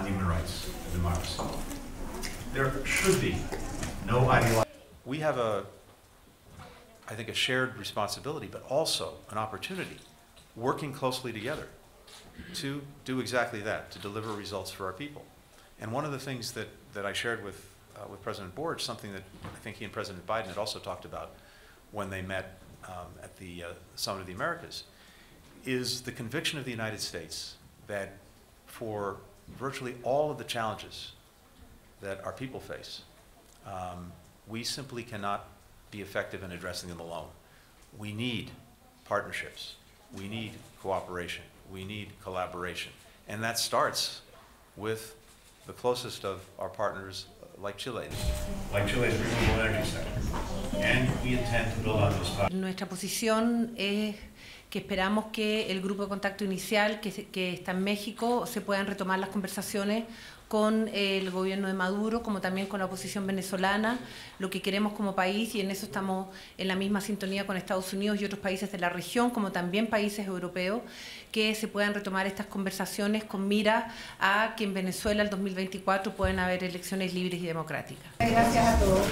on human rights and democracy. There should be no ideology. We have a, I think, a shared responsibility, but also an opportunity, working closely together to do exactly that, to deliver results for our people. And one of the things that, that I shared with, uh, with President Boric, something that I think he and President Biden had also talked about when they met um, at the uh, Summit of the Americas, is the conviction of the United States that for virtually all of the challenges that our people face, um, we simply cannot be effective in addressing them alone. We need partnerships. We need cooperation. We need collaboration. And that starts with the closest of our partners, uh, like Chile. Like Chile's renewable energy sector. And we intend to build on those five. Nuestra posición es que esperamos que el grupo de contacto inicial que, está en México se puedan retomar las conversaciones con el gobierno de Maduro, como también con la oposición venezolana, lo que queremos como país, y en eso estamos en la misma sintonía con Estados Unidos y otros países de la región, como también países europeos, que se puedan retomar estas conversaciones con mira a que en Venezuela el 2024 puedan haber elecciones libres y democráticas. Gracias a todos.